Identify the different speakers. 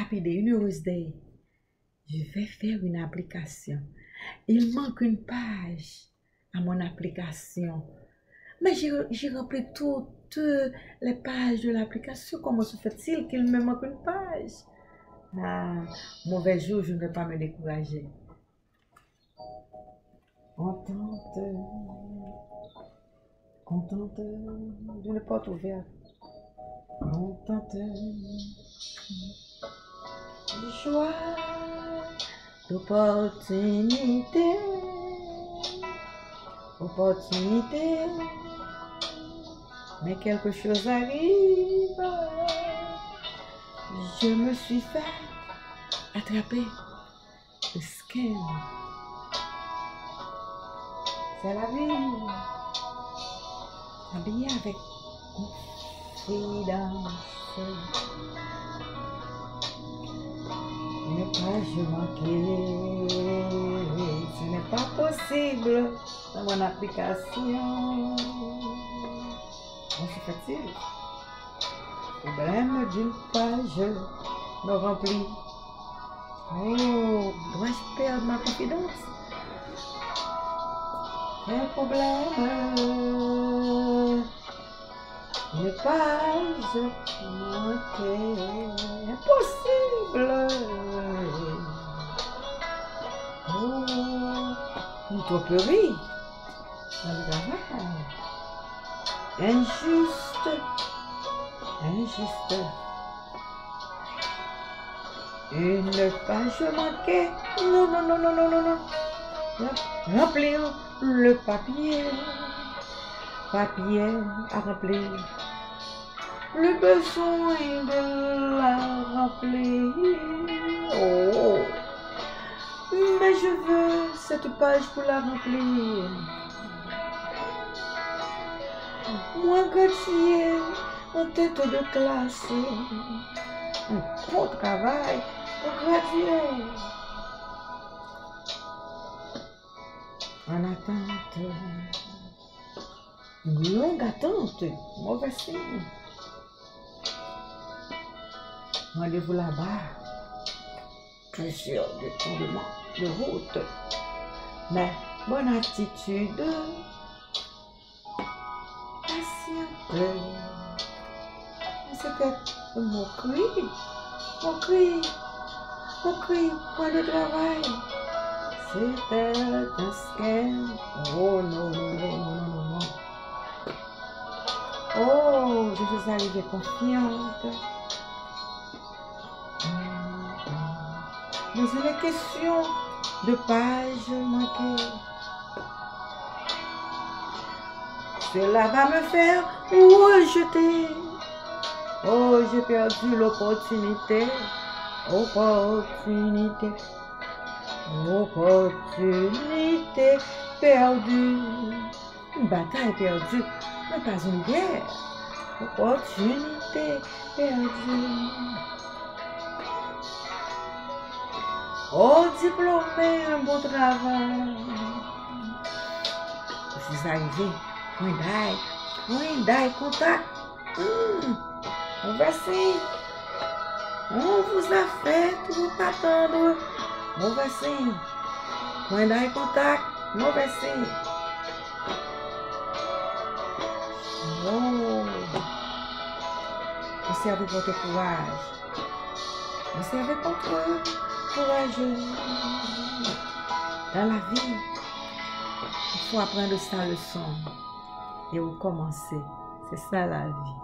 Speaker 1: Happy Day, une heureuse day. Je vais faire une application. Il manque une page à mon application. Mais j'ai rempli toutes les pages de l'application. Comment se fait-il qu'il me manque une page? Ah, mauvais jour, je ne vais pas me décourager. Contente, contente d'une porte ouverte. Contente, joie d'opportunité, opportunité, mais quelque chose arrive. Je me suis fait attraper le skin. C'est la vie. Habillée avec confidence. Ce n'est pas possible dans mon application. Comment se fait-il? Problème d'une page non remplie. Oh, dois-je perdre ma confidence? Quel problème? Une page manquée. Impossible! Oh, une tromperie. Injuste. Injuste. Une page manquée. Non, non, non, non, non, non, non. Remplir le papier. Papier à remplir. Le besoin de la remplir. Oh. Mais je veux cette page pour la remplir. Moi, Gauthier, en tête de classe, un bon travail pour. En attente, longue attente, mauvais signe. Rendez-vous là-bas, plusieurs détournements de route, mais bonne attitude. Patiente. C'était mon cri, mon cri, mon cri, point de travail. C'était un scam. Oh non, suis arrivée confiante. Mais il est question de pages manquées. Cela va me faire rejeter. Oh, j'ai perdu l'opportunité. Opportunité. Opportunité perdue. Une bataille perdue, mais pas une guerre. Opportunité perdue. Oh, diplômé, un bon travail. Je suis arrivée. Point d'ail, point d'ail, contact. Hum, on va essayer. On vous a fait pour pas Observez votre courage. Observez votre courageux. Dans la vie, il faut apprendre sa leçon et recommencer. C'est ça la vie.